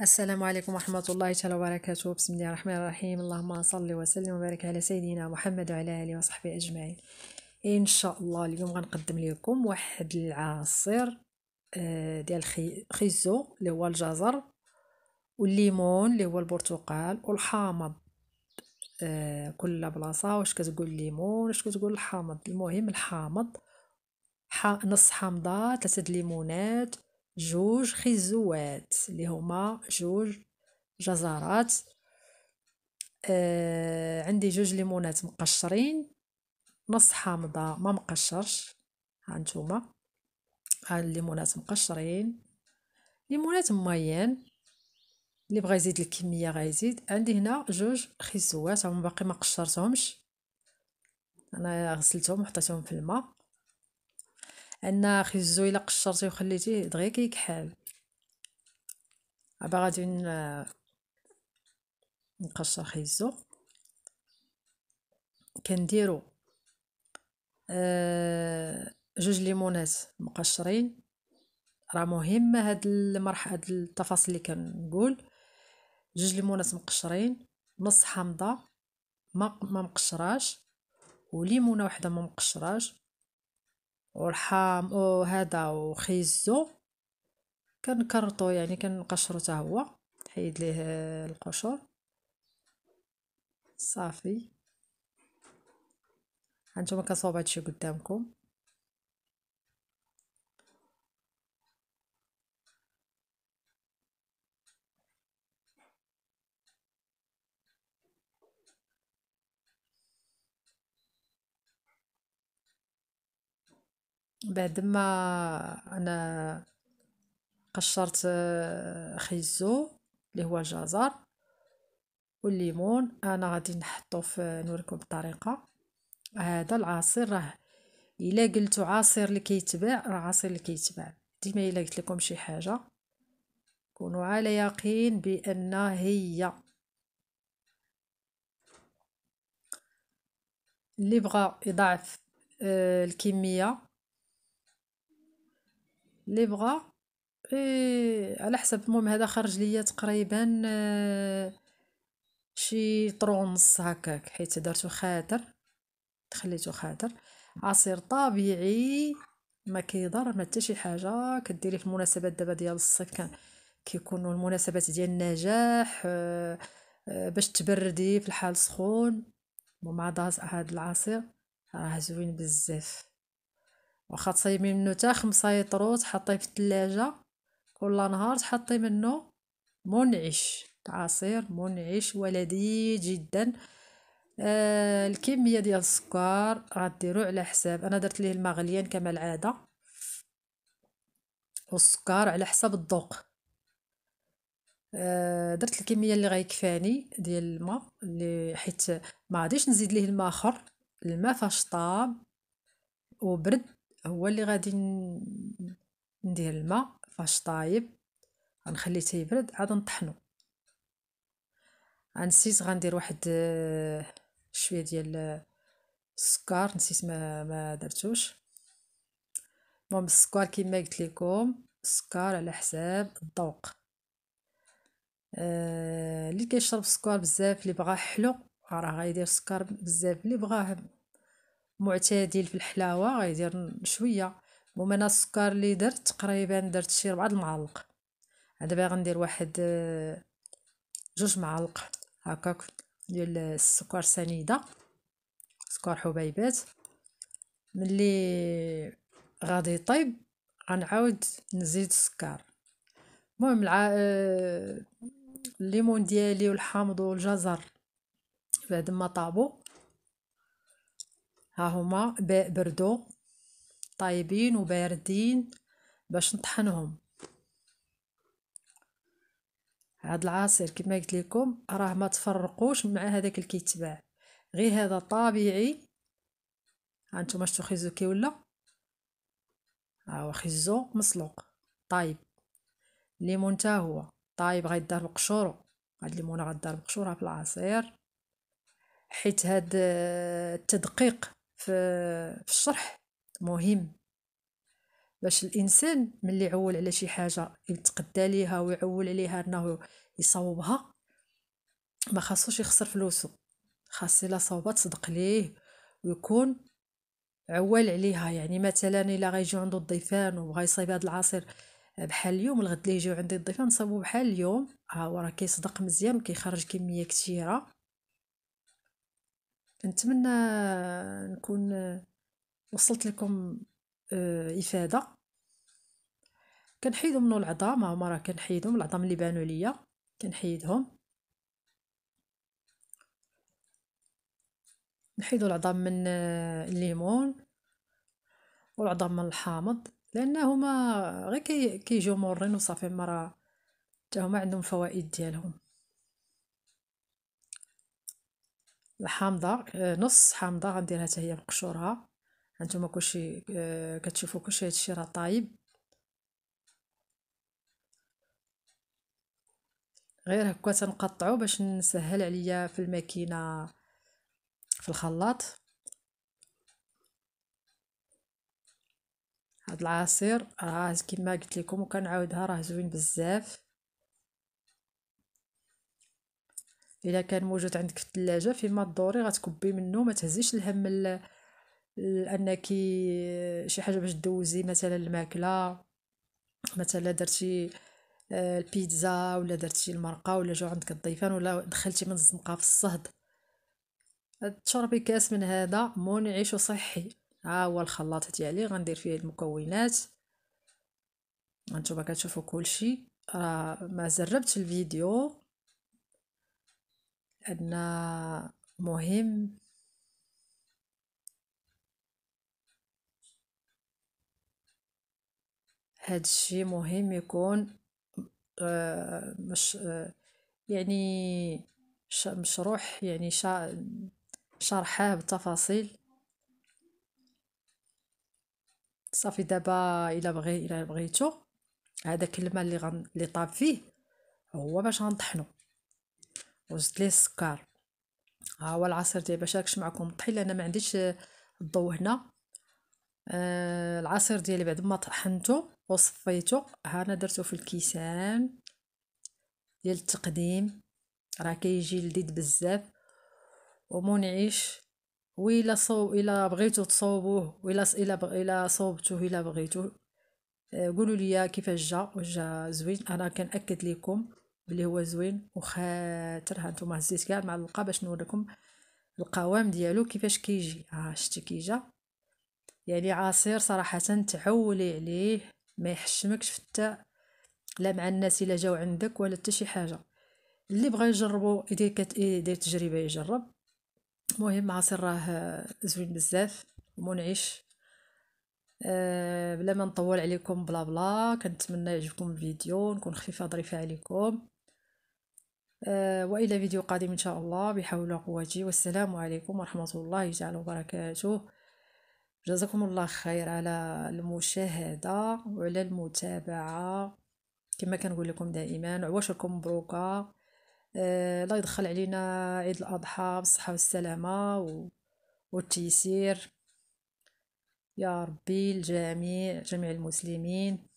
السلام عليكم ورحمة الله تعالى وبركاته. بسم الله الرحمن الرحيم. اللهم صل وسلم وبارك على سيدنا محمد وعلى آله وصحبه أجمعين. إن شاء الله اليوم غنقدم لكم واحد العصير آه، ديال خيزو اللي هو الجزر والليمون اللي هو البرتقال والحامض. آه، كل بلاصة واش كتقول الليمون واش كتقول الحامض. المهم الحامض نص حامضة ثلاثة ليمونات جوج خيزوات اللي هما جوج جزرات آه عندي جوج ليمونات مقشرين. نص حامضة ما مقشرش ها نتوما. ها الليمونات مقشرين. ليمونات مايان اللي بغى يزيد الكمية غيزيد عندي هنا جوج خيزوات هما باقي ما قشرتهمش. أنا غسلتهم وحطيتهم في الماء. ان خيزو إلا قشرتيه وخليتيه دغيا كيكحال دابا غادي نقشر خيزو كنديرو آه جوج ليمونات مقشرين. راه مهمه هاد المرحله هاد التفاصيل اللي كنقول. جوج ليمونات مقشرين نص حامضه ما مقشراش وليمونة واحدة ما مقشراش. والحام وهذا وخيزو. كنكرطو يعني كنقشرو حتى هو حيد ليه القشور. صافي. هانتوما كتصاوبوا هادشي قدامكم. بعد ما أنا قشرت آه، خيزو اللي هو الجزر والليمون أنا غادي نحطو في نوريكم الطريقة هذا العصير راه إلا قلتو عصير اللي كيتباع راه عصير اللي كيتباع. ديما إلا قلت لكم شي حاجة كونوا على يقين بأن هي اللي بغى يضاعف آه، الكمية. اللي بغى إيه على حسب المهم هذا خرج ليا تقريبا آه شي طرو ونص هكاك حيت درتو خاطر خليتو خاطر. عصير طبيعي ما كيضر ما حتى شي حاجة. كديريه في المناسبات دابا ديال الصيف كان كيكونوا المناسبات ديال النجاح آه آه باش تبردي في الحال سخون. ومع هذا العصير راه زوين بزاف. واخا تصايبي منو تا خمسة يطرو تحطيه في الثلاجة كل نهار تحطي منه منعش. عصير منعش ولذيذ جدا. آه الكمية ديال السكر غديرو على حساب. أنا درت ليه الماء غليان كما العاده والسكر على حساب الذوق. آه درت الكمية اللي غيكفاني ديال الماء اللي حيت ما غاديش نزيد ليه الماء آخر. الماء فاش طاب وبرد. هو اللي غادي ندير الماء فاش طايب. غنخليه تيبرد عاد نطحنو. نسيت غندير واحد آه، شوية ديال السكر نسيت ما ما درتوش. المهم السكر كما قلت لكم السكر على حساب الذوق. آه اللي كيشرب السكر بزاف اللي بغا حلو راه غيدير السكر بزاف اللي بغاه معتدل في الحلاوة غيدير شوية. المهم أنا السكر اللي درت تقريبا درت شي ربعة المعالق دابا غندير واحد آه، جوج معالق هكاك ديال السكر سنيدة سكر حبيبات. ملي غادي يطيب غنعاود نزيد السكر. المهم الع... آه، الليمون ديالي والحامض والجزر بعد ما طابو. ها هما بردو طايبين وباردين باش نطحنهم. هاد العصير كما قلت لكم راه ما تفرقوش مع هذاك اللي كيتباع غير هذا طبيعي. ها نتوما شفتو خيزو كي ولا؟ ها هو خيزو مسلوق طايب. الليمون تا هو طايب غيدار بقشورو. هاد الليمونة غدار بقشورها في العصير. حيت هاد التدقيق في, الشرح. مهم. باش الإنسان ملي يعول على شي حاجة يتقدى ليها ويعول عليها إنه يصوبها ما خاصوش يخسر فلوسه خاص إلا صوبه تصدق ليه؟ ويكون عوال عليها. يعني مثلا إلا غيجيو عنده الضيفان وبغا يصايب هذا العصير بحال اليوم الغد اللي يجيو عندي الضيفان نصاوبو بحال اليوم. ها هو راه كيصدق مزيان وكيخرج كمية كثيره نتمنى نكون وصلت لكم آه، إفادة. كنحيدو منو العظام هما راه كنحيدهم العظام اللي بانوا ليا كنحيدهم. نحيدو العظام من آه، الليمون والعظام من الحامض لانهما غير كي كيجيو مورين وصافي مرة حتى هما عندهم فوائد ديالهم. الحامضه آه، نص حامضة غنديرها حتى هي مقشورها هانتوما كلشي آه، كتشوفوا كلشي هادشي راه طايب. غير هكا تنقطعو باش نسهل عليا في الماكينة في الخلاط. هاد العصير راه كما قلت لكم وكنعاودها راه زوين بزاف. إلا كان موجود عندك في الثلاجة فيما ضروري غتكبي منه ما تهزيش الهم أنك شي حاجة باش دوزي مثلا الماكلة مثلا درتي آه، البيتزا ولا درتي المرقة ولا جاو عندك الضيفان ولا دخلتي من الزنقة في الصهد. تشربي كاس من هذا منعش وصحي. ها هو الخلاط ديالي غندير فيه المكونات. هانتوما كتشوفوا كلشي. راه ما زربتش الفيديو. أن مهم هاد الشيء مهم يكون آه مش آه يعني مشروح يعني شرحه بالتفاصيل صافي دابا إلا بغي إلا بغيتو هذاك الماء اللي غن... اللي طاب فيه هو باش غنطحنو. وزدت ليه السكر. ها هو العصير ديالي باش راكش معكم طحين لأن ما عنديش الضو هنا. آه العصير ديالي بعد ما طحنته وصفيته ها أنا درتو في الكيسان ديال التقديم. راه كيجي لذيذ بزاف ومنعش وإلا صوب إلا بغيتو تصوبوه وإلا إلا بغ... إلا صوبتوه إلا بغيتو آه، قولوا لي كيفاش جا وجا زوين. أنا كنأكد لكم بلي هو زوين وخاطر ها نتوما هزيت كاع المعلقه باش نوريكم القوام ديالو كيفاش كيجي. ها شتي كيجا. يعني عصير صراحة تعولي عليه ما يحشمكش التاء لا مع الناس إلا جاو عندك ولا حتى شي حاجة. اللي بغى يجربو يدير كت... يدير تجربة يجرب. المهم عصير راه زوين بزاف ومنعش. أه بلا ما نطول عليكم بلا بلا كنتمنى يعجبكم الفيديو نكون خفيفه ظريفه عليكم. أه وإلى فيديو قادم إن شاء الله بحول وقوتي والسلام عليكم ورحمة الله تعالى وبركاته. جزاكم الله خير على المشاهدة وعلى المتابعة. كما كنقول لكم دائما عواشركم مبروكة. آه، الله يدخل علينا عيد الأضحى بالصحة والسلامة والتيسير. يا ربي الجميع جميع المسلمين.